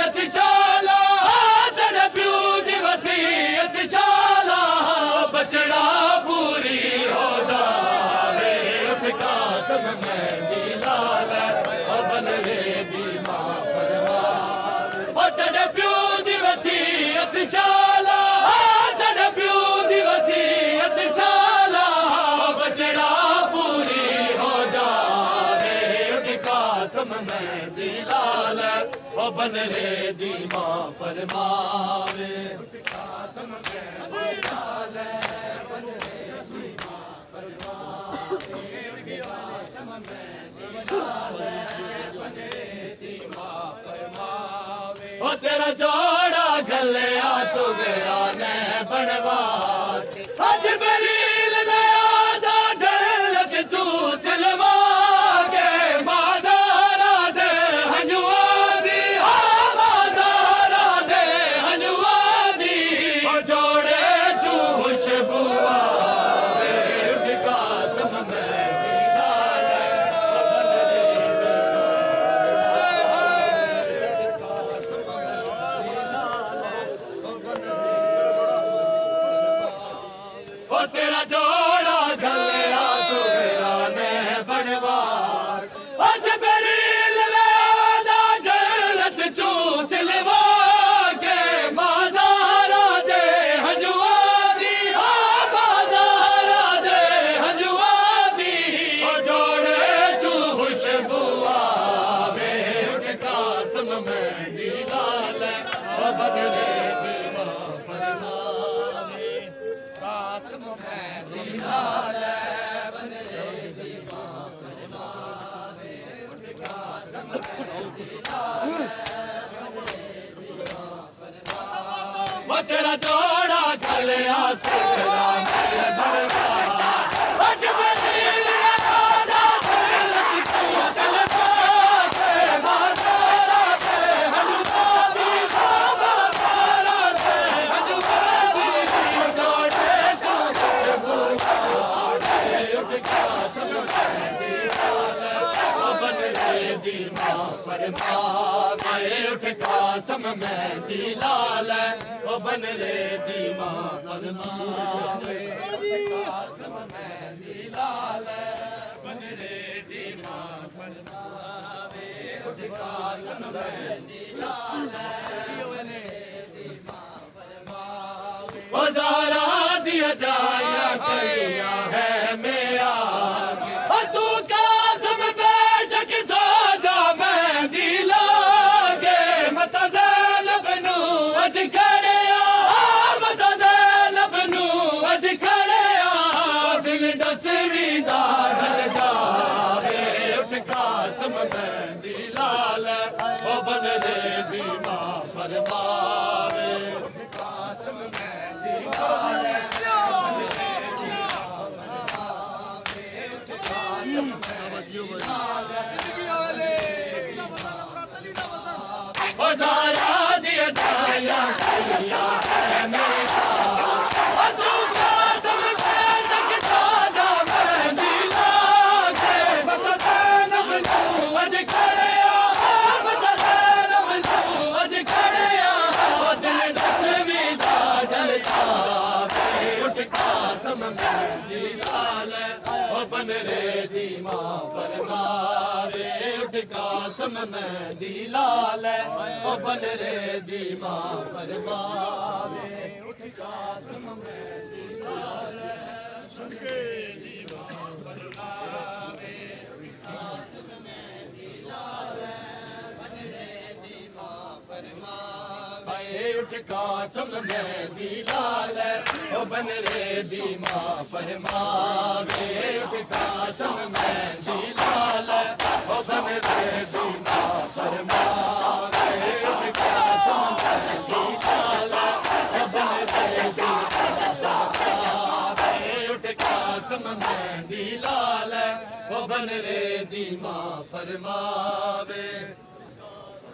अतिशाल कासम में दिलाल ओ बन रे दी माँ फरमावे। ओ तेरा जोड़ा गलिया सुगरा ने। तेरा जोड़ा तेरा जोड़ा दीमा परे कासम दीलाल बन रे दीवामा परवारे मेंमा पर जाया परे रे दी माँ फरमावे उठ कासम मैं दिलाल ओ रे दी माँ फरमावे उठ कासम मैं दिलाल बन रे दी माँ दिलाल बन रे दी माँ फरमावे उठ कासम में दिलाल ओ बन रे दी माँ फरमावे ਸਮੰਦਰ ਦੀ ਲਾਲ ਉਹ ਬਨਰੇ ਦੀ ਮਾਂ ਫਰਮਾਵੇ।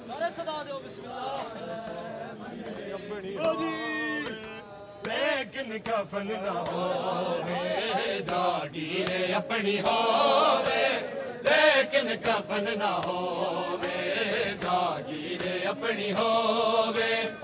ਸਾਰੇ ਲੇਕਿਨ ਕਫਨ ਨਾ ਹੋਵੇ ਜਾਗੀ ਆਪਣੀ ਹੋਵੇ। ਲੇਕਿਨ ਕਫਨ ਨਾ ਹੋਵੇ ਜਾਗੀ ਆਪਣੀ ਹੋਵੇ।